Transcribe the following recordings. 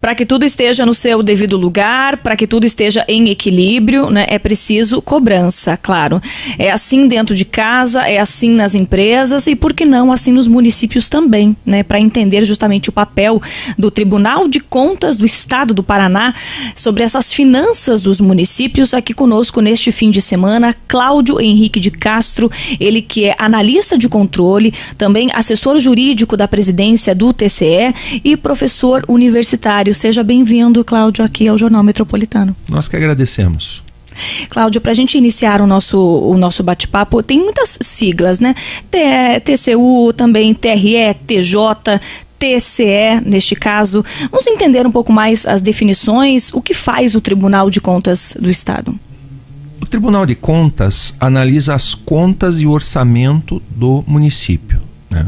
Para que tudo esteja no seu devido lugar, para que tudo esteja em equilíbrio, né, é preciso cobrança, claro. É assim dentro de casa, é assim nas empresas e, por que não, assim nos municípios também, né, para entender justamente o papel do Tribunal de Contas do Estado do Paraná sobre essas finanças dos municípios. Aqui conosco neste fim de semana, Cláudio Henrique de Castro, ele que é analista de controle, também assessor jurídico da presidência do TCE e professor universitário Seja bem-vindo, Cláudio, aqui ao Jornal Metropolitano. Nós que agradecemos. Cláudio, para a gente iniciar o nosso, o nosso bate-papo, tem muitas siglas, né? TCU, também TRE, TJ, TCE, neste caso. Vamos entender um pouco mais as definições, o que faz o Tribunal de Contas do Estado? O Tribunal de Contas analisa as contas e o orçamento do município. Né?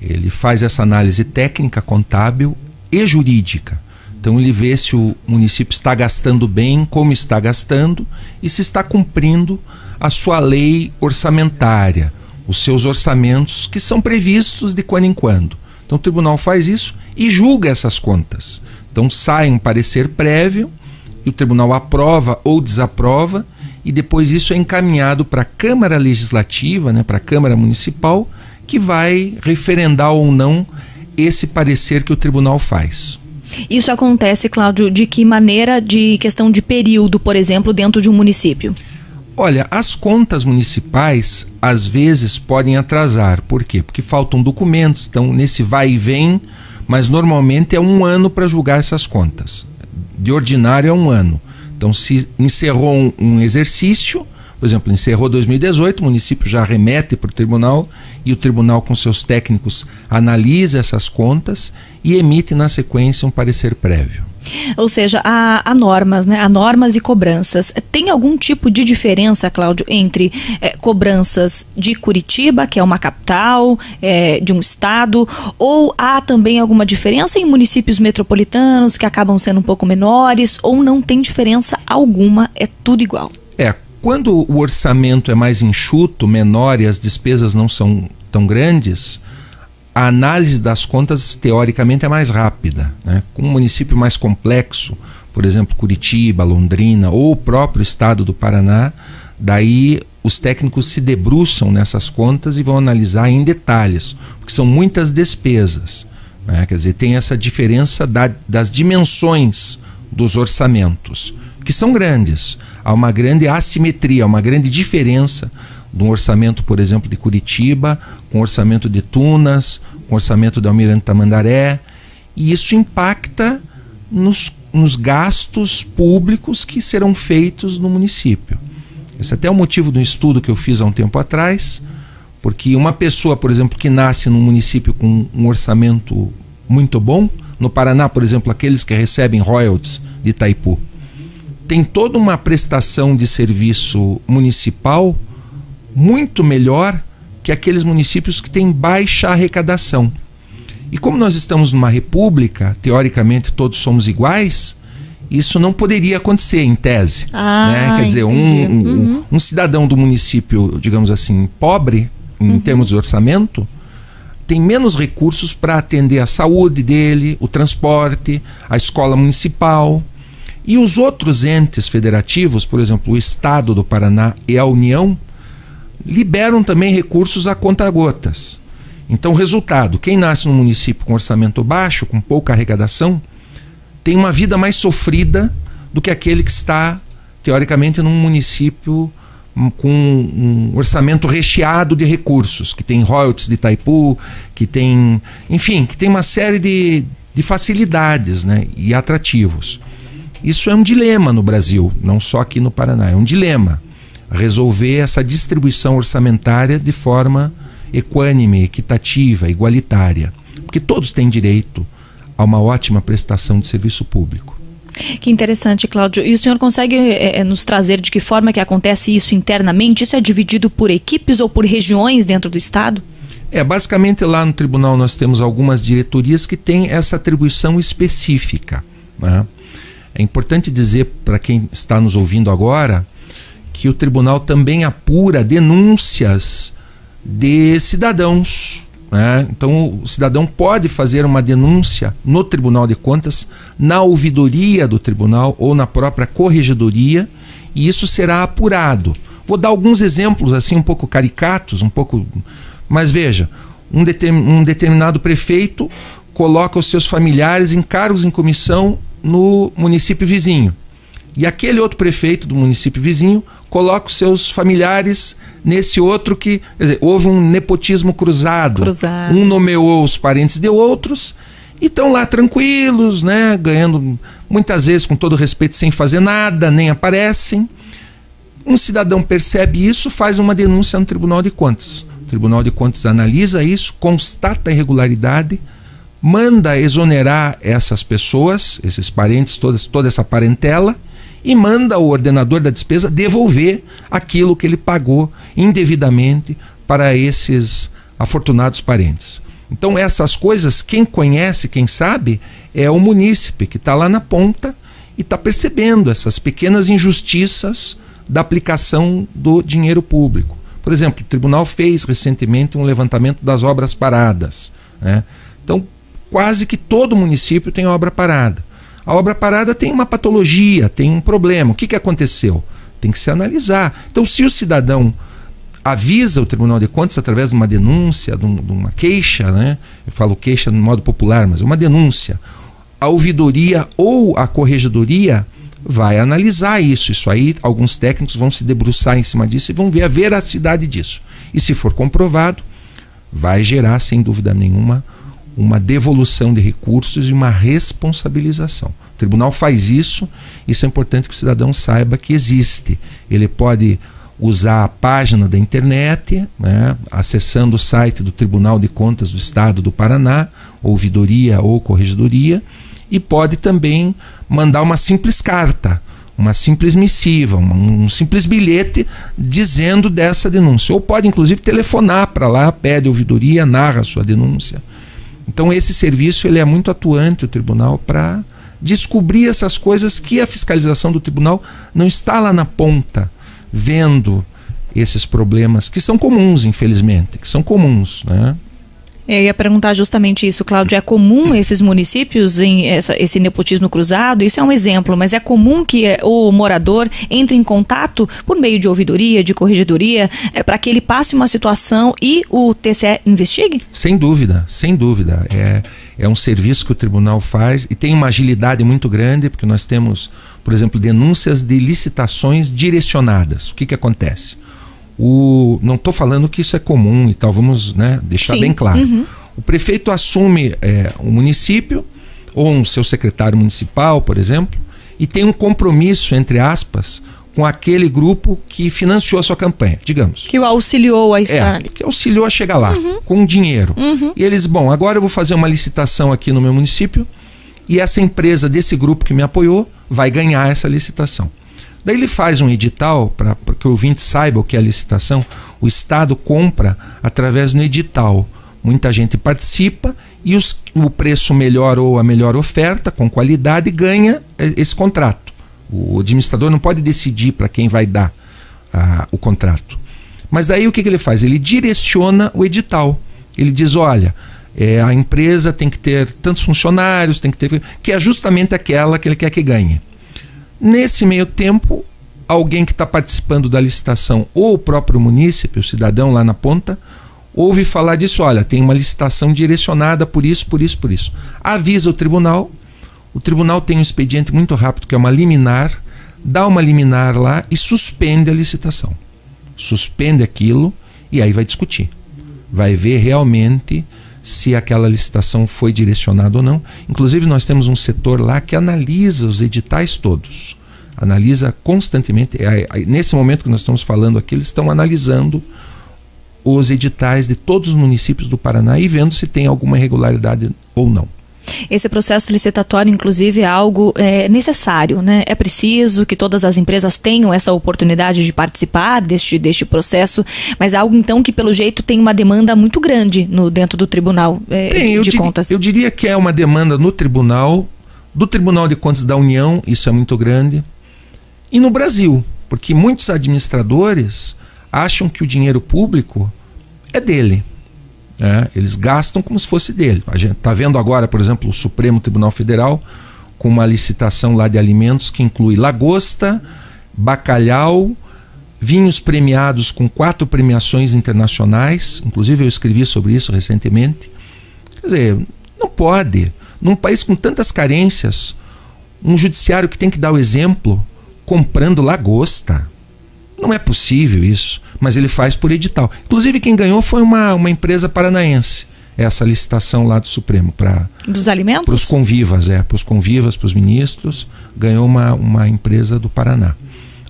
Ele faz essa análise técnica, contábil e jurídica. Então ele vê se o município está gastando bem, como está gastando e se está cumprindo a sua lei orçamentária, os seus orçamentos que são previstos de quando em quando. Então o tribunal faz isso e julga essas contas. Então sai um parecer prévio e o tribunal aprova ou desaprova e depois isso é encaminhado para a Câmara Legislativa, né, para a Câmara Municipal, que vai referendar ou não esse parecer que o tribunal faz. Isso acontece, Cláudio, de que maneira de questão de período, por exemplo, dentro de um município? Olha, as contas municipais às vezes podem atrasar. Por quê? Porque faltam documentos, estão nesse vai e vem, mas normalmente é um ano para julgar essas contas. De ordinário é um ano. Então, se encerrou um, um exercício, por exemplo, encerrou 2018, o município já remete para o tribunal e o tribunal, com seus técnicos, analisa essas contas e emite na sequência um parecer prévio. Ou seja, há, há, normas, né? Há normas e cobranças. Tem algum tipo de diferença, Cláudio, entre é, cobranças de Curitiba, que é uma capital, é, de um estado, ou há também alguma diferença em municípios metropolitanos que acabam sendo um pouco menores, ou não tem diferença alguma, é tudo igual? É, quando o orçamento é mais enxuto, menor e as despesas não são tão grandes, a análise das contas teoricamente é mais rápida. Né? Com um município mais complexo, por exemplo, Curitiba, Londrina ou o próprio estado do Paraná, daí os técnicos se debruçam nessas contas e vão analisar em detalhes, porque são muitas despesas. Né? Quer dizer, tem essa diferença da, das dimensões dos orçamentos que são grandes. Há uma grande assimetria, uma grande diferença de um orçamento, por exemplo, de Curitiba, com orçamento de Tunas, com orçamento de Almirante Tamandaré, e isso impacta nos, nos gastos públicos que serão feitos no município. Esse é até é o motivo do estudo que eu fiz há um tempo atrás, porque uma pessoa, por exemplo, que nasce num município com um orçamento muito bom, no Paraná, por exemplo, aqueles que recebem royalties de Itaipu, tem toda uma prestação de serviço municipal muito melhor que aqueles municípios que têm baixa arrecadação. E como nós estamos numa república, teoricamente todos somos iguais, isso não poderia acontecer em tese. Ah, né? Quer dizer, um, um, uhum. um, cidadão do município, digamos assim, pobre em uhum. termos de orçamento, tem menos recursos para atender a saúde dele, o transporte, a escola municipal. E os outros entes federativos, por exemplo, o Estado do Paraná e a União, liberam também recursos a conta-gotas. Então, resultado: quem nasce num município com orçamento baixo, com pouca arrecadação, tem uma vida mais sofrida do que aquele que está, teoricamente, num município com um orçamento recheado de recursos, que tem royalties de Itaipu, que tem, enfim, que tem uma série de, de facilidades né, e atrativos. Isso é um dilema no Brasil, não só aqui no Paraná, é um dilema. Resolver essa distribuição orçamentária de forma equânime, equitativa, igualitária. Porque todos têm direito a uma ótima prestação de serviço público. Que interessante, Cláudio. E o senhor consegue é, nos trazer de que forma que acontece isso internamente? Isso é dividido por equipes ou por regiões dentro do Estado? É, basicamente lá no tribunal nós temos algumas diretorias que têm essa atribuição específica. Né? É importante dizer para quem está nos ouvindo agora que o tribunal também apura denúncias de cidadãos Né? Então, o cidadão pode fazer uma denúncia no Tribunal de Contas, na ouvidoria do tribunal ou na própria corregedoria, e isso será apurado. Vou dar alguns exemplos assim um pouco caricatos, um pouco, mas veja, um, determin, um determinado prefeito coloca os seus familiares em cargos em comissão no município vizinho. E aquele outro prefeito do município vizinho coloca os seus familiares nesse outro que. Quer dizer, houve um nepotismo cruzado. cruzado. Um nomeou os parentes de outros e estão lá tranquilos, né? Ganhando muitas vezes, com todo respeito, sem fazer nada, nem aparecem. Um cidadão percebe isso, faz uma denúncia no Tribunal de Contas. O Tribunal de Contas analisa isso, constata a irregularidade, manda exonerar essas pessoas, esses parentes, todas, toda essa parentela e manda o ordenador da despesa devolver aquilo que ele pagou indevidamente para esses afortunados parentes. Então, essas coisas, quem conhece, quem sabe, é o munícipe que está lá na ponta e está percebendo essas pequenas injustiças da aplicação do dinheiro público. Por exemplo, o tribunal fez recentemente um levantamento das obras paradas. Né? Então, quase que todo município tem obra parada. A obra parada tem uma patologia, tem um problema. O que, que aconteceu? Tem que se analisar. Então, se o cidadão avisa o Tribunal de Contas através de uma denúncia, de, uma queixa, né? eu falo queixa no modo popular, mas é uma denúncia, a ouvidoria ou a corregedoria vai analisar isso. Isso aí, alguns técnicos vão se debruçar em cima disso e vão ver a veracidade disso. E se for comprovado, vai gerar, sem dúvida nenhuma, uma devolução de recursos e uma responsabilização. O tribunal faz isso, isso é importante que o cidadão saiba que existe. Ele pode usar a página da internet, né, acessando o site do Tribunal de Contas do Estado do Paraná, ouvidoria ou corregedoria, e pode também mandar uma simples carta, uma simples missiva, um, um simples bilhete dizendo dessa denúncia. Ou pode, inclusive, telefonar para lá, pede ouvidoria, narra a sua denúncia. Então esse serviço ele é muito atuante o tribunal para descobrir essas coisas que a fiscalização do tribunal não está lá na ponta vendo esses problemas que são comuns, infelizmente, que são comuns, né? Eu ia perguntar justamente isso, Cláudio. É comum esses municípios em essa, esse nepotismo cruzado? Isso é um exemplo, mas é comum que eh, o morador entre em contato por meio de ouvidoria, de corregedoria, é, para que ele passe uma situação e o TCE investigue? Sem dúvida, sem dúvida. É, é um serviço que o tribunal faz e tem uma agilidade muito grande, porque nós temos, por exemplo, denúncias de licitações direcionadas. O que, que acontece? O, não estou falando que isso é comum e tal, vamos né, deixar Sim. bem claro. Uhum. O prefeito assume é, o município, ou um seu secretário municipal, por exemplo, e tem um compromisso, entre aspas, com aquele grupo que financiou a sua campanha, digamos. Que o auxiliou a estar é, ali. Que auxiliou a chegar lá, uhum. com dinheiro. Uhum. E eles, bom, agora eu vou fazer uma licitação aqui no meu município e essa empresa desse grupo que me apoiou vai ganhar essa licitação. Daí ele faz um edital para que o ouvinte saiba o que é a licitação. O Estado compra através do edital. Muita gente participa e os, o preço melhor ou a melhor oferta, com qualidade, ganha esse contrato. O administrador não pode decidir para quem vai dar o contrato. Mas daí o que, que ele faz? Ele direciona o edital. Ele diz: olha, é, a empresa tem que ter tantos funcionários, tem que ter. que é justamente aquela que ele quer que ganhe. Nesse meio tempo, alguém que está participando da licitação, ou o próprio munícipe, o cidadão lá na ponta, ouve falar disso: olha, tem uma licitação direcionada por isso, por isso, por isso. Avisa o tribunal, o tribunal tem um expediente muito rápido, que é uma liminar, dá uma liminar lá e suspende a licitação. Suspende aquilo e aí vai discutir. Vai ver realmente se aquela licitação foi direcionada ou não. Inclusive, nós temos um setor lá que analisa os editais todos. Analisa constantemente. É, é, nesse momento que nós estamos falando aqui, eles estão analisando os editais de todos os municípios do Paraná e vendo se tem alguma irregularidade ou não. Esse processo licitatório, inclusive, é algo é, necessário, né? É preciso que todas as empresas tenham essa oportunidade de participar deste, deste processo, mas é algo, então, que, pelo jeito, tem uma demanda muito grande no, dentro do Tribunal é, tem, de Contas. Eu diria que é uma demanda no Tribunal, do Tribunal de Contas da União, isso é muito grande, e no Brasil, porque muitos administradores acham que o dinheiro público é dele É, eles gastam como se fosse dele. A gente está vendo agora, por exemplo, o Supremo Tribunal Federal com uma licitação lá de alimentos que inclui lagosta, bacalhau, vinhos premiados com quatro premiações internacionais. Inclusive eu escrevi sobre isso recentemente. Quer dizer, não pode. Num país com tantas carências, um judiciário que tem que dar o exemplo comprando lagosta. Não é possível isso, mas ele faz por edital. Inclusive, quem ganhou foi uma, uma empresa paranaense, essa licitação lá do Supremo. Pra, Dos alimentos? Para os convivas, é. Para os convivas, para os ministros, ganhou uma, uma empresa do Paraná.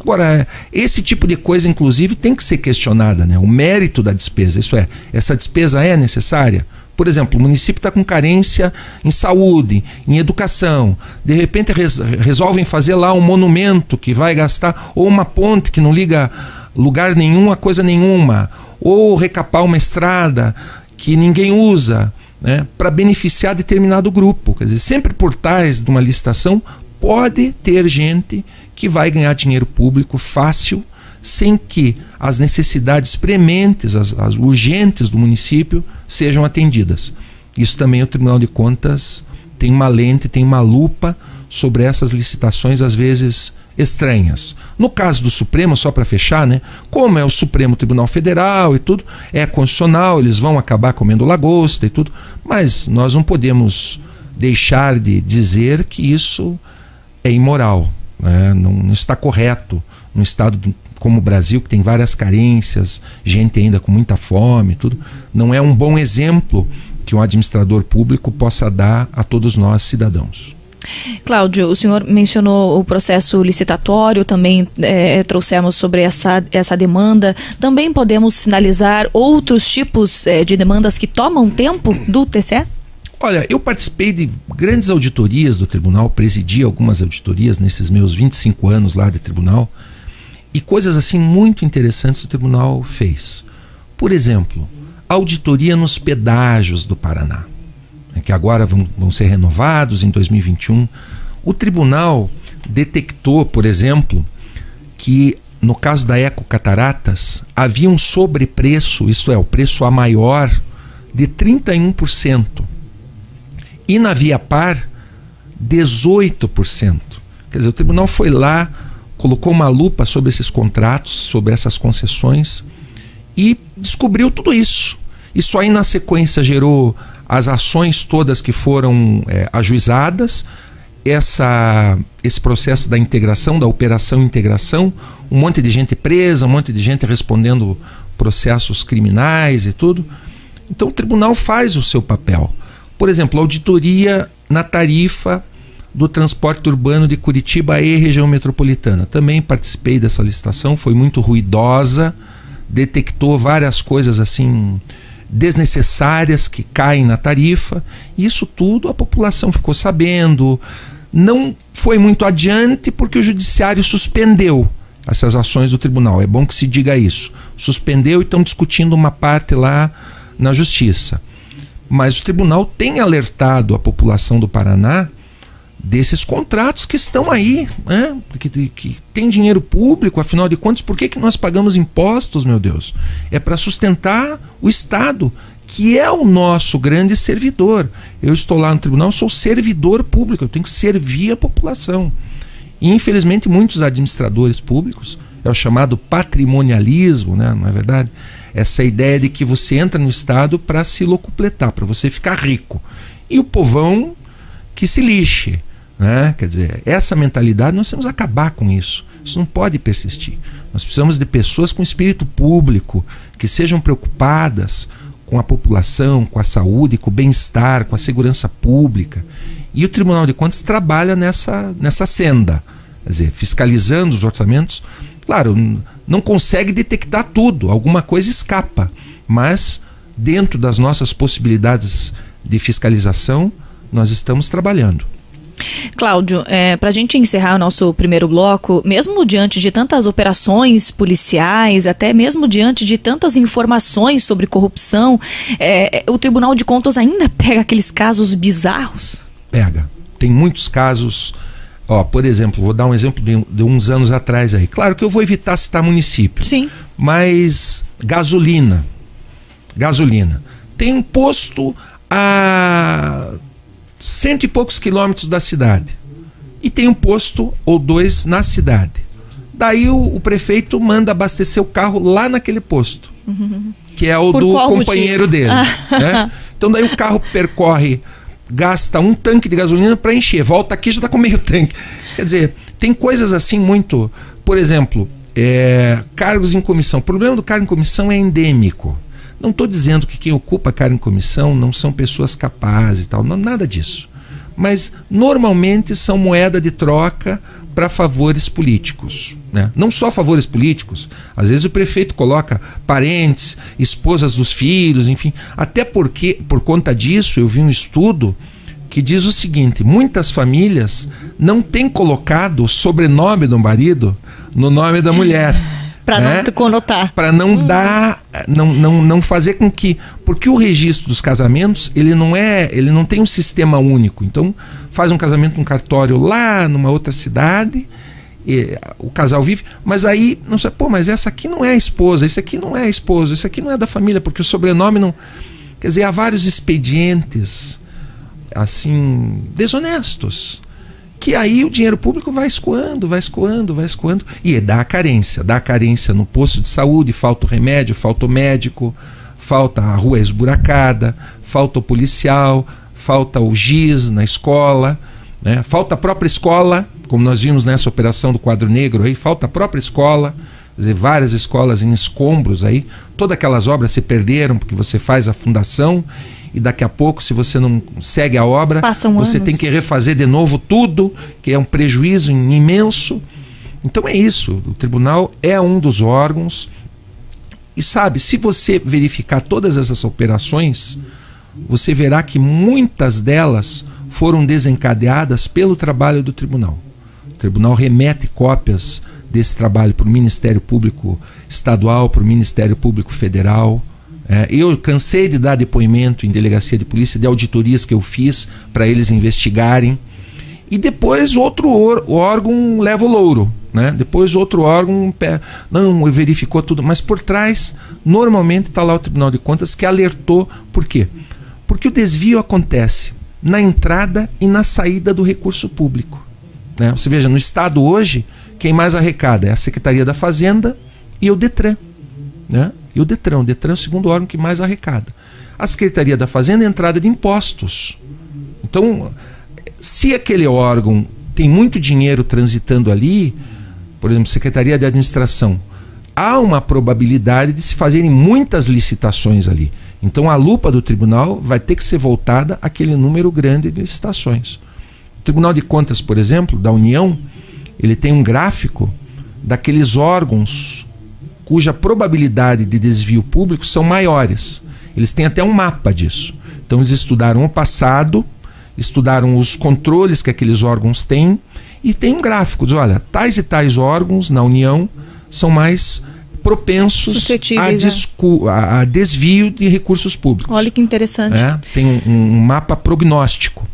Agora, esse tipo de coisa, inclusive, tem que ser questionada, né? O mérito da despesa, isso é, essa despesa é necessária? Por exemplo, o município está com carência em saúde, em educação. De repente res, resolvem fazer lá um monumento que vai gastar, ou uma ponte que não liga lugar nenhum a coisa nenhuma, ou recapar uma estrada que ninguém usa, né, para beneficiar determinado grupo. Quer dizer, sempre por trás de uma licitação pode ter gente que vai ganhar dinheiro público fácil sem que as necessidades prementes, as, as, urgentes do município sejam atendidas. Isso também o Tribunal de Contas tem uma lente, tem uma lupa sobre essas licitações, às vezes estranhas. No caso do Supremo, só para fechar, né? Como é o Supremo Tribunal Federal e tudo, é constitucional, eles vão acabar comendo lagosta e tudo, mas nós não podemos deixar de dizer que isso é imoral, né? não, não está correto no Estado como o Brasil, que tem várias carências, gente ainda com muita fome, tudo, não é um bom exemplo que um administrador público possa dar a todos nós cidadãos. Cláudio, o senhor mencionou o processo licitatório, também é, trouxemos sobre essa, essa demanda. Também podemos sinalizar outros tipos é, de demandas que tomam tempo do TCE? Olha, eu participei de grandes auditorias do tribunal, presidi algumas auditorias nesses meus 25 anos lá de tribunal. E coisas assim muito interessantes o tribunal fez. Por exemplo, auditoria nos pedágios do Paraná, né, que agora vão, vão ser renovados em 2021. O tribunal detectou, por exemplo, que no caso da Eco Cataratas havia um sobrepreço, isto é, o preço a maior, de 31%. E na Via Par, 18%. Quer dizer, o tribunal foi lá, colocou uma lupa sobre esses contratos, sobre essas concessões e descobriu tudo isso. Isso aí na sequência gerou as ações todas que foram é, ajuizadas, essa, esse processo da integração, da operação integração, um monte de gente presa, um monte de gente respondendo processos criminais e tudo. Então o tribunal faz o seu papel. Por exemplo, auditoria na tarifa do transporte urbano de Curitiba e região metropolitana. Também participei dessa licitação, foi muito ruidosa, detectou várias coisas assim desnecessárias que caem na tarifa. Isso tudo a população ficou sabendo. Não foi muito adiante porque o judiciário suspendeu essas ações do tribunal. É bom que se diga isso. Suspendeu e estão discutindo uma parte lá na justiça. Mas o tribunal tem alertado a população do Paraná desses contratos que estão aí, né? que, que tem dinheiro público, afinal de contas, por que, que nós pagamos impostos, meu Deus? É para sustentar o Estado, que é o nosso grande servidor. Eu estou lá no tribunal, sou servidor público, eu tenho que servir a população. E, infelizmente, muitos administradores públicos, é o chamado patrimonialismo, né? não é verdade? Essa ideia de que você entra no Estado para se locupletar, para você ficar rico. E o povão que se lixe. Né? Quer dizer, essa mentalidade nós temos que acabar com isso. Isso não pode persistir. Nós precisamos de pessoas com espírito público, que sejam preocupadas com a população, com a saúde, com o bem-estar, com a segurança pública. E o Tribunal de Contas trabalha nessa, nessa senda, quer dizer, fiscalizando os orçamentos. Claro, não consegue detectar tudo, alguma coisa escapa, mas dentro das nossas possibilidades de fiscalização, nós estamos trabalhando. Cláudio, é, para a gente encerrar o nosso primeiro bloco, mesmo diante de tantas operações policiais, até mesmo diante de tantas informações sobre corrupção, é, o Tribunal de Contas ainda pega aqueles casos bizarros? Pega. Tem muitos casos. Ó, por exemplo, vou dar um exemplo de, de uns anos atrás aí. Claro que eu vou evitar citar município. Sim. Mas gasolina. Gasolina tem um posto a cento e poucos quilômetros da cidade. E tem um posto ou dois na cidade. Daí o, o prefeito manda abastecer o carro lá naquele posto, uhum. que é o Por do companheiro motivo? dele. né? Então daí o carro percorre, gasta um tanque de gasolina para encher, volta aqui já está com meio tanque. Quer dizer, tem coisas assim muito. Por exemplo, é, cargos em comissão. O problema do cargo em comissão é endêmico. Não estou dizendo que quem ocupa cargo em comissão não são pessoas capazes e tal, não, nada disso. Mas normalmente são moeda de troca para favores políticos. Né? Não só favores políticos, às vezes o prefeito coloca parentes, esposas dos filhos, enfim. Até porque, por conta disso, eu vi um estudo que diz o seguinte: muitas famílias não têm colocado o sobrenome do marido no nome da mulher. Para né? não conotar. Para não hum. dar, não, não, não fazer com que. Porque o registro dos casamentos, ele não é. Ele não tem um sistema único. Então, faz um casamento num cartório lá numa outra cidade. E, o casal vive, mas aí não sei, pô, mas essa aqui não é a esposa, esse aqui não é a esposa, esse aqui não é da família, porque o sobrenome não. Quer dizer, há vários expedientes assim desonestos que aí o dinheiro público vai escoando, vai escoando, vai escoando, e dá a carência, dá carência no posto de saúde, falta o remédio, falta o médico, falta a rua esburacada, falta o policial, falta o giz na escola, né? falta a própria escola, como nós vimos nessa operação do quadro negro aí, falta a própria escola, dizer, várias escolas em escombros aí, todas aquelas obras se perderam porque você faz a fundação e daqui a pouco, se você não segue a obra, Passam você anos. tem que refazer de novo tudo, que é um prejuízo imenso. Então é isso. O tribunal é um dos órgãos. E sabe, se você verificar todas essas operações, você verá que muitas delas foram desencadeadas pelo trabalho do tribunal. O tribunal remete cópias desse trabalho para o Ministério Público Estadual, para o Ministério Público Federal. É, eu cansei de dar depoimento em delegacia de polícia de auditorias que eu fiz para eles investigarem. E depois outro órgão leva o louro. Né? Depois outro órgão não verificou tudo. Mas por trás, normalmente está lá o Tribunal de Contas que alertou. Por quê? Porque o desvio acontece na entrada e na saída do recurso público. Né? Você veja, no Estado hoje, quem mais arrecada é a Secretaria da Fazenda e o Detran. Né? E o Detran. O Detran é o segundo órgão que mais arrecada. A Secretaria da Fazenda é entrada de impostos. Então, se aquele órgão tem muito dinheiro transitando ali, por exemplo, Secretaria de Administração, há uma probabilidade de se fazerem muitas licitações ali. Então a lupa do tribunal vai ter que ser voltada àquele número grande de licitações. O Tribunal de Contas, por exemplo, da União, ele tem um gráfico daqueles órgãos cuja probabilidade de desvio público são maiores. Eles têm até um mapa disso. Então eles estudaram o passado, estudaram os controles que aqueles órgãos têm e tem um gráfico diz, olha, tais e tais órgãos na União são mais propensos a, né? a, desvio de recursos públicos. Olha que interessante. É, tem um, um mapa prognóstico.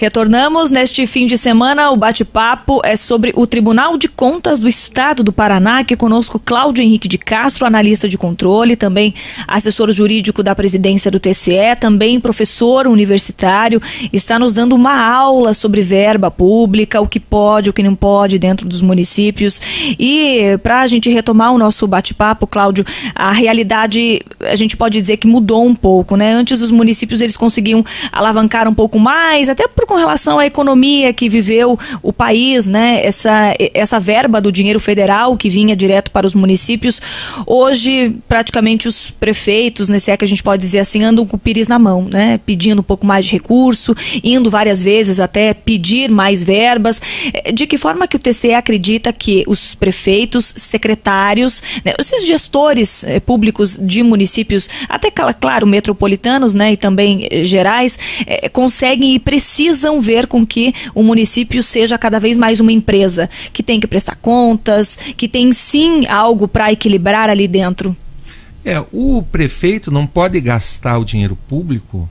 Retornamos neste fim de semana. O bate-papo é sobre o Tribunal de Contas do Estado do Paraná. Aqui conosco Cláudio Henrique de Castro, analista de controle, também assessor jurídico da presidência do TCE, também professor universitário. Está nos dando uma aula sobre verba pública, o que pode, o que não pode dentro dos municípios. E para a gente retomar o nosso bate-papo, Cláudio, a realidade a gente pode dizer que mudou um pouco, né? Antes os municípios eles conseguiam alavancar um pouco mais, até por com relação à economia que viveu o país, né? Essa, essa verba do dinheiro federal que vinha direto para os municípios. Hoje, praticamente os prefeitos, né, se é que a gente pode dizer assim, andam com o pires na mão, né? Pedindo um pouco mais de recurso, indo várias vezes até pedir mais verbas. Eh, de que forma que o TCE acredita que os prefeitos, secretários, né, esses gestores eh, públicos de municípios, até claro, metropolitanos, né, e também eh, gerais, eh, conseguem e precisam precisam ver com que o município seja cada vez mais uma empresa que tem que prestar contas, que tem sim algo para equilibrar ali dentro? É, o prefeito não pode gastar o dinheiro público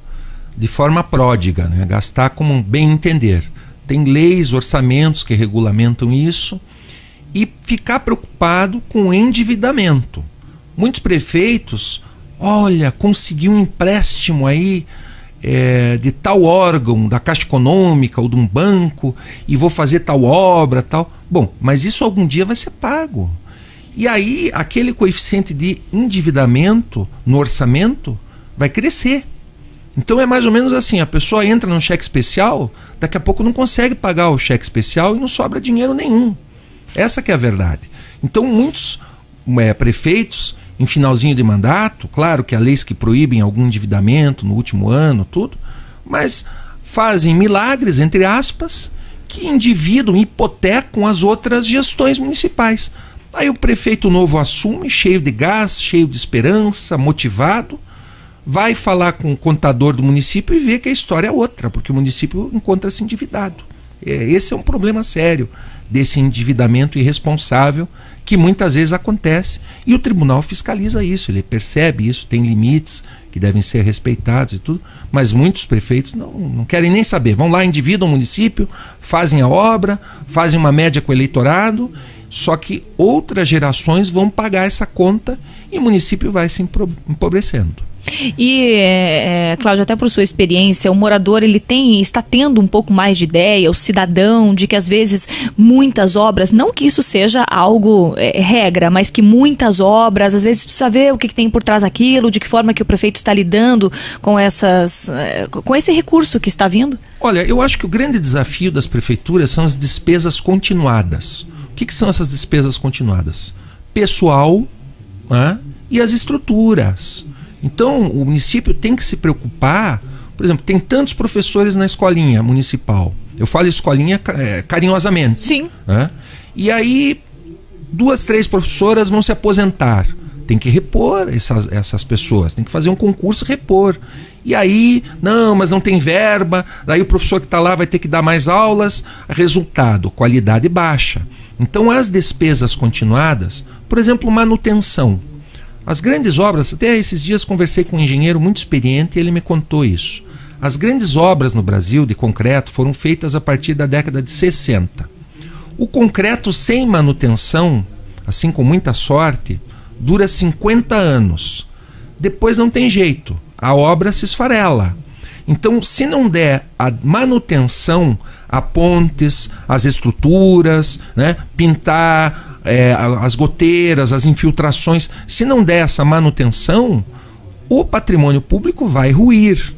de forma pródiga, né? gastar como bem entender. Tem leis, orçamentos que regulamentam isso e ficar preocupado com endividamento. Muitos prefeitos olha, consegui um empréstimo aí é, de tal órgão, da Caixa Econômica ou de um banco, e vou fazer tal obra, tal. Bom, mas isso algum dia vai ser pago. E aí, aquele coeficiente de endividamento no orçamento vai crescer. Então é mais ou menos assim: a pessoa entra num cheque especial, daqui a pouco não consegue pagar o cheque especial e não sobra dinheiro nenhum. Essa que é a verdade. Então, muitos é, prefeitos em finalzinho de mandato, claro que há leis que proíbem algum endividamento no último ano, tudo, mas fazem milagres, entre aspas, que endividam, hipotecam as outras gestões municipais. Aí o prefeito novo assume, cheio de gás, cheio de esperança, motivado, vai falar com o contador do município e vê que a história é outra, porque o município encontra-se endividado. É, esse é um problema sério desse endividamento irresponsável que muitas vezes acontece e o tribunal fiscaliza isso, ele percebe isso, tem limites que devem ser respeitados e tudo, mas muitos prefeitos não, não querem nem saber. Vão lá, endividam o município, fazem a obra, fazem uma média com o eleitorado, só que outras gerações vão pagar essa conta e o município vai se empobrecendo. E, é, é, Cláudio, até por sua experiência, o morador ele tem, está tendo um pouco mais de ideia, o cidadão, de que às vezes muitas obras, não que isso seja algo é, regra, mas que muitas obras, às vezes precisa ver o que, que, tem por trás daquilo, de que forma que o prefeito está lidando com essas, é, com esse recurso que está vindo? Olha, eu acho que o grande desafio das prefeituras são as despesas continuadas. O que, que são essas despesas continuadas? Pessoal né, e as estruturas. Então, o município tem que se preocupar. Por exemplo, tem tantos professores na escolinha municipal. Eu falo escolinha é, carinhosamente. Sim. Né? E aí, duas, três professoras vão se aposentar. Tem que repor essas, essas pessoas, tem que fazer um concurso repor. E aí, não, mas não tem verba, daí o professor que está lá vai ter que dar mais aulas. Resultado, qualidade baixa. Então, as despesas continuadas, por exemplo, manutenção. As grandes obras, até esses dias conversei com um engenheiro muito experiente e ele me contou isso. As grandes obras no Brasil de concreto foram feitas a partir da década de 60. O concreto sem manutenção, assim com muita sorte, dura 50 anos. Depois não tem jeito, a obra se esfarela. Então, se não der a manutenção a pontes, as estruturas, né, pintar, é, as goteiras, as infiltrações, se não der essa manutenção, o patrimônio público vai ruir.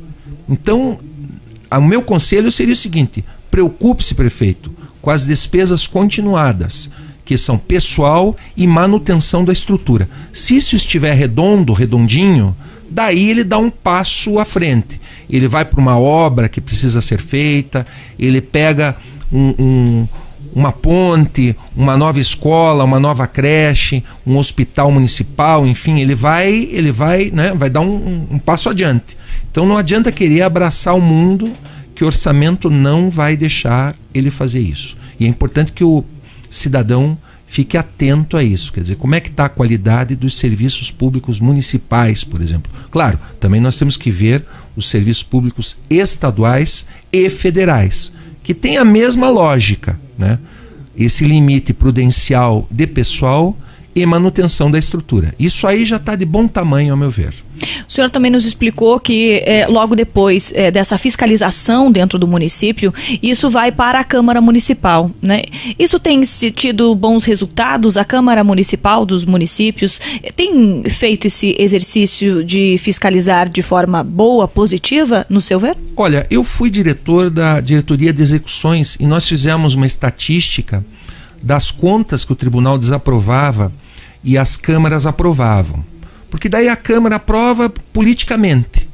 Então, o meu conselho seria o seguinte: preocupe-se, prefeito, com as despesas continuadas, que são pessoal e manutenção da estrutura. Se isso estiver redondo, redondinho, daí ele dá um passo à frente. Ele vai para uma obra que precisa ser feita, ele pega um, um uma ponte, uma nova escola, uma nova creche, um hospital municipal, enfim, ele vai, ele vai, né, vai dar um, um passo adiante. Então não adianta querer abraçar o mundo, que o orçamento não vai deixar ele fazer isso. E é importante que o cidadão fique atento a isso. Quer dizer, como é que está a qualidade dos serviços públicos municipais, por exemplo. Claro, também nós temos que ver os serviços públicos estaduais e federais que tem a mesma lógica, né? Esse limite prudencial de pessoal e manutenção da estrutura. Isso aí já está de bom tamanho, ao meu ver. O senhor também nos explicou que é, logo depois é, dessa fiscalização dentro do município, isso vai para a Câmara Municipal. Né? Isso tem tido bons resultados? A Câmara Municipal dos municípios é, tem feito esse exercício de fiscalizar de forma boa, positiva, no seu ver? Olha, eu fui diretor da diretoria de execuções e nós fizemos uma estatística das contas que o tribunal desaprovava e as câmaras aprovavam. Porque daí a Câmara aprova politicamente.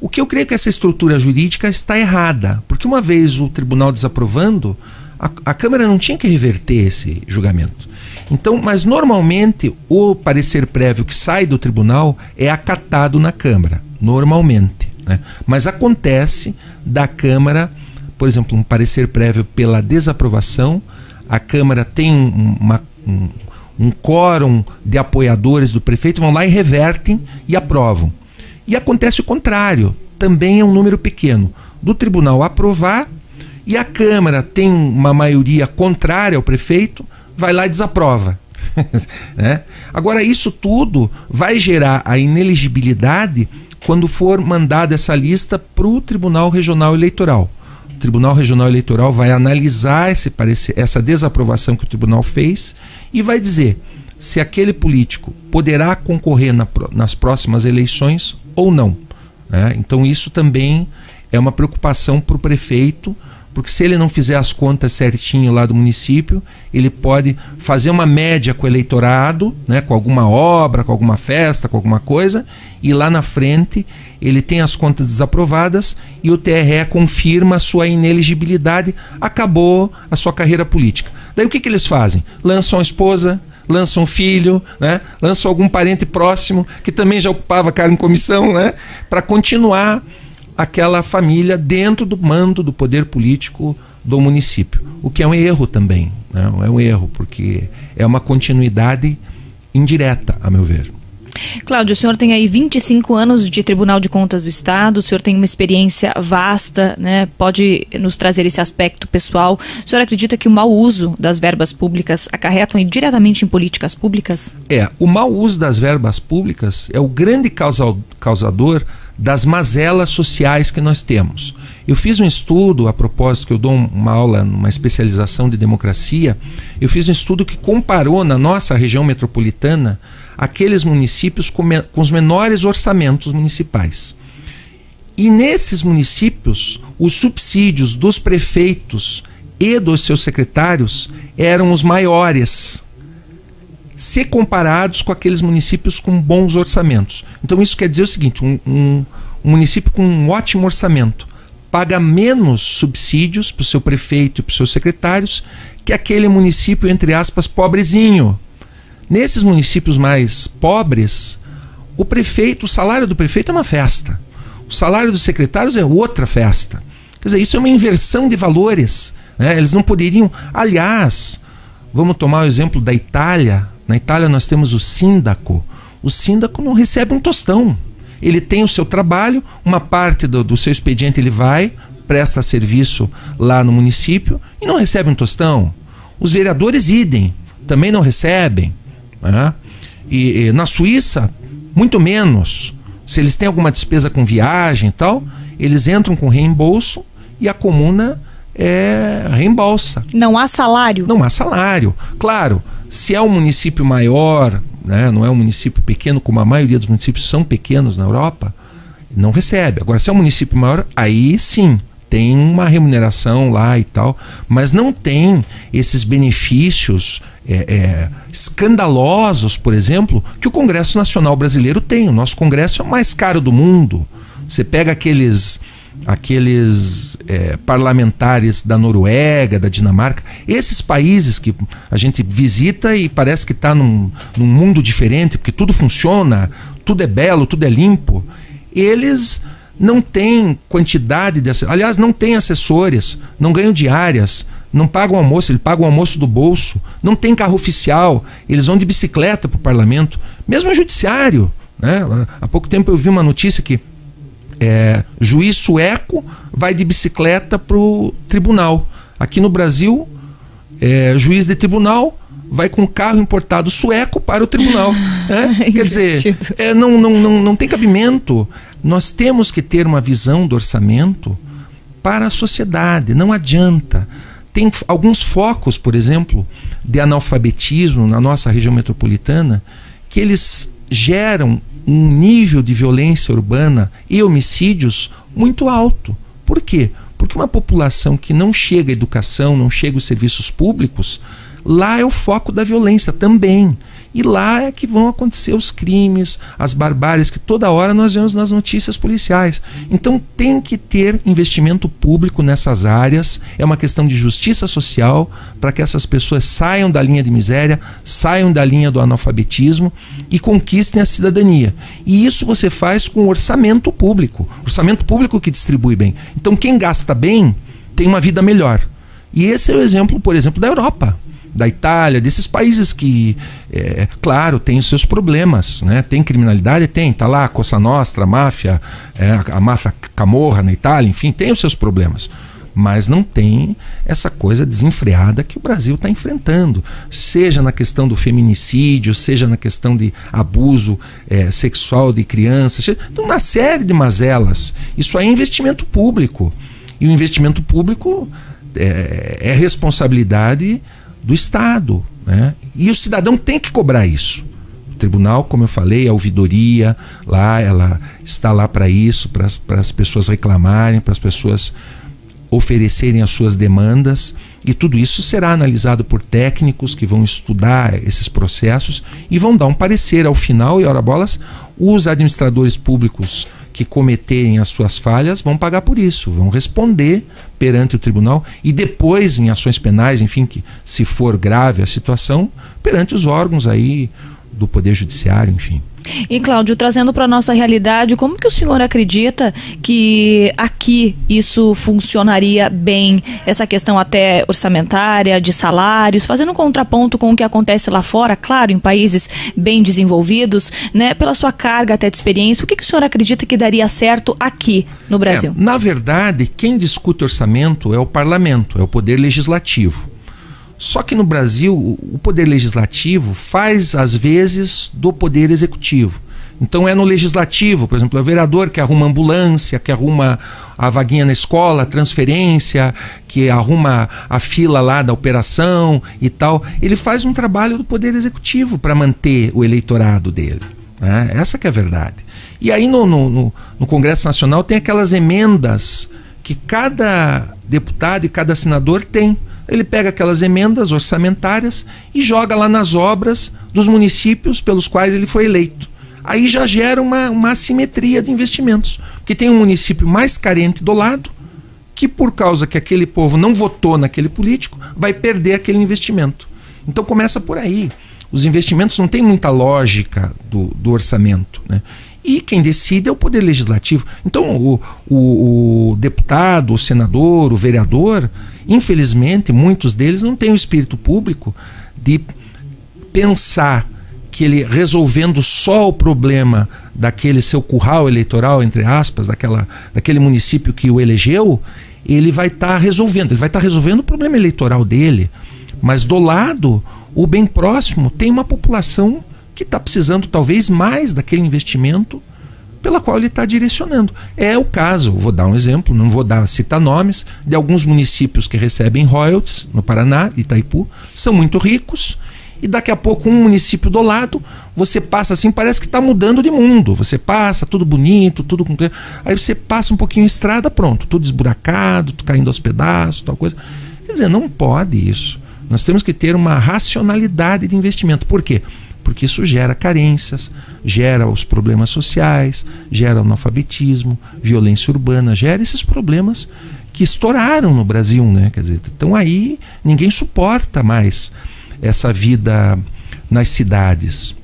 O que eu creio que essa estrutura jurídica está errada, porque uma vez o tribunal desaprovando, a, a Câmara não tinha que reverter esse julgamento. Então, mas normalmente o parecer prévio que sai do tribunal é acatado na Câmara, normalmente. Né? Mas acontece da Câmara, por exemplo, um parecer prévio pela desaprovação, a Câmara tem uma, um, um quórum de apoiadores do prefeito, vão lá e revertem e aprovam. E acontece o contrário, também é um número pequeno, do tribunal aprovar e a Câmara tem uma maioria contrária ao prefeito, vai lá e desaprova. né? Agora, isso tudo vai gerar a ineligibilidade quando for mandada essa lista para o Tribunal Regional Eleitoral. O Tribunal Regional Eleitoral vai analisar esse parecer, essa desaprovação que o tribunal fez e vai dizer se aquele político poderá concorrer na, nas próximas eleições ou não. Né? Então, isso também é uma preocupação para o prefeito porque se ele não fizer as contas certinho lá do município, ele pode fazer uma média com o eleitorado, né, com alguma obra, com alguma festa, com alguma coisa, e lá na frente ele tem as contas desaprovadas e o TRE confirma a sua ineligibilidade, acabou a sua carreira política. Daí o que, que eles fazem? Lançam a esposa, lançam um filho, né? lançam algum parente próximo que também já ocupava cargo em comissão, né? para continuar aquela família dentro do mando do poder político do município. O que é um erro também. Né? É um erro, porque é uma continuidade indireta, a meu ver. Cláudio, o senhor tem aí 25 anos de Tribunal de Contas do Estado, o senhor tem uma experiência vasta, né? pode nos trazer esse aspecto pessoal. O senhor acredita que o mau uso das verbas públicas acarretam diretamente em políticas públicas? É, o mau uso das verbas públicas é o grande causador das mazelas sociais que nós temos. Eu fiz um estudo, a propósito, que eu dou uma aula, uma especialização de democracia, eu fiz um estudo que comparou na nossa região metropolitana aqueles municípios com, com os menores orçamentos municipais. E nesses municípios, os subsídios dos prefeitos e dos seus secretários eram os maiores se comparados com aqueles municípios com bons orçamentos. Então isso quer dizer o seguinte: um, um, um município com um ótimo orçamento paga menos subsídios para o seu prefeito e para os seus secretários que aquele município, entre aspas, pobrezinho. Nesses municípios mais pobres, o prefeito, o salário do prefeito é uma festa. O salário dos secretários é outra festa. Quer dizer, isso é uma inversão de valores. Né? Eles não poderiam. Aliás, vamos tomar o exemplo da Itália. Na Itália nós temos o síndaco. O síndaco não recebe um tostão. Ele tem o seu trabalho, uma parte do, do seu expediente ele vai, presta serviço lá no município e não recebe um tostão. Os vereadores idem, também não recebem. Né? E, e, na Suíça, muito menos. Se eles têm alguma despesa com viagem e tal, eles entram com reembolso e a comuna é, reembolsa. Não há salário? Não há salário. Claro, se é um município maior, né, não é um município pequeno, como a maioria dos municípios são pequenos na Europa, não recebe. Agora, se é um município maior, aí sim, tem uma remuneração lá e tal, mas não tem esses benefícios é, é, escandalosos, por exemplo, que o Congresso Nacional Brasileiro tem. O nosso Congresso é o mais caro do mundo. Você pega aqueles aqueles é, parlamentares da Noruega, da Dinamarca, esses países que a gente visita e parece que está num, num mundo diferente, porque tudo funciona, tudo é belo, tudo é limpo, eles não têm quantidade de aliás, não têm assessores, não ganham diárias, não pagam almoço, eles pagam o almoço do bolso, não tem carro oficial, eles vão de bicicleta para o parlamento, mesmo o judiciário. Né? Há pouco tempo eu vi uma notícia que é, juiz sueco vai de bicicleta para o tribunal. Aqui no Brasil, é, juiz de tribunal vai com carro importado sueco para o tribunal. Né? Quer dizer, é, não, não, não, não tem cabimento. Nós temos que ter uma visão do orçamento para a sociedade. Não adianta. Tem alguns focos, por exemplo, de analfabetismo na nossa região metropolitana que eles geram um nível de violência urbana e homicídios muito alto. Por quê? Porque uma população que não chega à educação, não chega aos serviços públicos, lá é o foco da violência também. E lá é que vão acontecer os crimes, as barbáries que toda hora nós vemos nas notícias policiais. Então tem que ter investimento público nessas áreas, é uma questão de justiça social para que essas pessoas saiam da linha de miséria, saiam da linha do analfabetismo e conquistem a cidadania. E isso você faz com orçamento público, orçamento público que distribui bem. Então quem gasta bem tem uma vida melhor. E esse é o exemplo, por exemplo, da Europa da Itália, desses países que, é, claro, tem os seus problemas, né? Tem criminalidade, tem, tá lá a Cosa Nostra, a máfia, é, a máfia Camorra na Itália, enfim, tem os seus problemas. mas não tem essa coisa desenfreada que o Brasil está enfrentando, seja na questão do feminicídio, seja na questão de abuso é, sexual de crianças, então, uma série de mazelas. Isso é investimento público. E o investimento público é, é responsabilidade do Estado. Né? E o cidadão tem que cobrar isso. O tribunal, como eu falei, a ouvidoria lá, ela está lá para isso, para as pessoas reclamarem, para as pessoas oferecerem as suas demandas e tudo isso será analisado por técnicos que vão estudar esses processos e vão dar um parecer ao final e ora bolas os administradores públicos que cometerem as suas falhas vão pagar por isso, vão responder perante o tribunal e depois em ações penais, enfim, que se for grave a situação, perante os órgãos aí do poder judiciário, enfim. E Cláudio, trazendo para a nossa realidade, como que o senhor acredita que aqui isso funcionaria bem, essa questão até orçamentária, de salários, fazendo um contraponto com o que acontece lá fora, claro, em países bem desenvolvidos, né, pela sua carga até de experiência, o que, que o senhor acredita que daria certo aqui no Brasil? É, na verdade, quem discute orçamento é o parlamento, é o poder legislativo. Só que no Brasil, o poder legislativo faz, às vezes, do poder executivo. Então é no legislativo, por exemplo, é o vereador que arruma ambulância, que arruma a vaguinha na escola, transferência, que arruma a fila lá da operação e tal. Ele faz um trabalho do poder executivo para manter o eleitorado dele. Né? Essa que é a verdade. E aí no, no, no Congresso Nacional tem aquelas emendas que cada deputado e cada senador tem ele pega aquelas emendas orçamentárias e joga lá nas obras dos municípios pelos quais ele foi eleito. Aí já gera uma, uma assimetria de investimentos. Porque tem um município mais carente do lado, que por causa que aquele povo não votou naquele político, vai perder aquele investimento. Então começa por aí. Os investimentos não têm muita lógica do, do orçamento. Né? E quem decide é o Poder Legislativo. Então, o, o, o deputado, o senador, o vereador, infelizmente, muitos deles não têm o espírito público de pensar que ele resolvendo só o problema daquele seu curral eleitoral, entre aspas, daquela, daquele município que o elegeu, ele vai estar tá resolvendo, ele vai estar tá resolvendo o problema eleitoral dele. Mas do lado, o bem próximo tem uma população que está precisando talvez mais daquele investimento pela qual ele está direcionando. É o caso, vou dar um exemplo, não vou dar citar nomes, de alguns municípios que recebem royalties no Paraná, Itaipu, são muito ricos, e daqui a pouco um município do lado, você passa assim, parece que está mudando de mundo. Você passa, tudo bonito, tudo com. Aí você passa um pouquinho estrada, pronto, tudo esburacado, tudo caindo aos pedaços, tal coisa. Quer dizer, não pode isso. Nós temos que ter uma racionalidade de investimento. Por quê? Porque isso gera carências, gera os problemas sociais, gera analfabetismo, violência urbana, gera esses problemas que estouraram no Brasil, né? Quer dizer, então aí ninguém suporta mais essa vida nas cidades.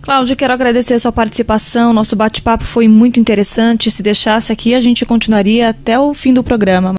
Cláudio, quero agradecer a sua participação. Nosso bate-papo foi muito interessante. Se deixasse aqui, a gente continuaria até o fim do programa.